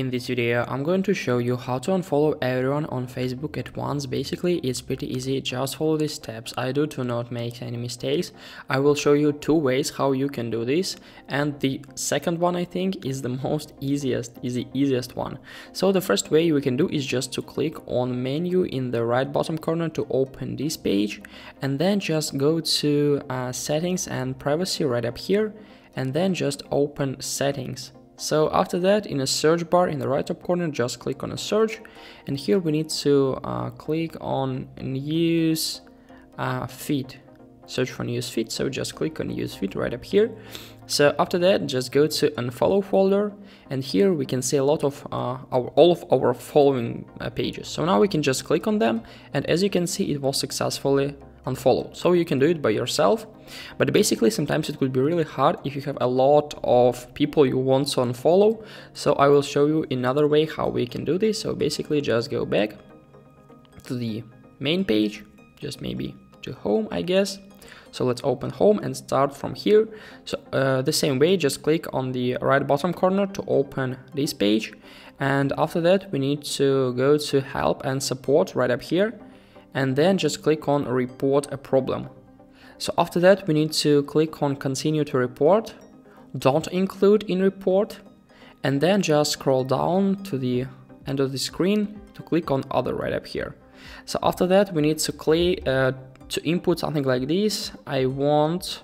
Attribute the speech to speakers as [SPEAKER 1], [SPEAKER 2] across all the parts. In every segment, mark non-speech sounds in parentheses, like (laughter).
[SPEAKER 1] In this video, I'm going to show you how to unfollow everyone on Facebook at once. Basically, it's pretty easy, just follow these steps I do to not make any mistakes. I will show you two ways how you can do this, and the second one I think is the (laughs) most easiest, is the easiest one. So the first way we can do is just to click on menu in the right bottom corner to open this page, and then just go to uh, settings and privacy right up here, and then just open settings so after that, in a search bar in the right top corner, just click on a search. And here we need to uh, click on news uh, feed. Search for news feed, so just click on news feed right up here. So after that, just go to unfollow folder. And here we can see a lot of uh, our, all of our following uh, pages. So now we can just click on them. And as you can see, it was successfully unfollow. So you can do it by yourself, but basically sometimes it could be really hard if you have a lot of people you want to unfollow. So I will show you another way how we can do this. So basically just go back to the main page, just maybe to home, I guess. So let's open home and start from here. So uh, the same way, just click on the right bottom corner to open this page. And after that, we need to go to help and support right up here and then just click on report a problem. So after that we need to click on continue to report, don't include in report and then just scroll down to the end of the screen to click on other right up here. So after that we need to click uh, to input something like this. I want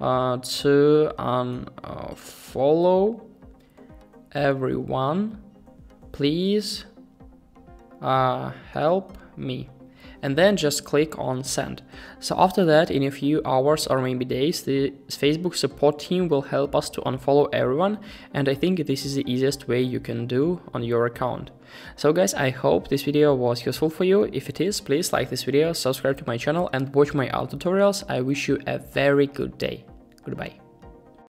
[SPEAKER 1] uh, to unfollow everyone. Please uh, help me and then just click on send. So after that, in a few hours or maybe days, the Facebook support team will help us to unfollow everyone and I think this is the easiest way you can do on your account. So guys, I hope this video was useful for you. If it is, please like this video, subscribe to my channel and watch my other tutorials. I wish you a very good day. Goodbye.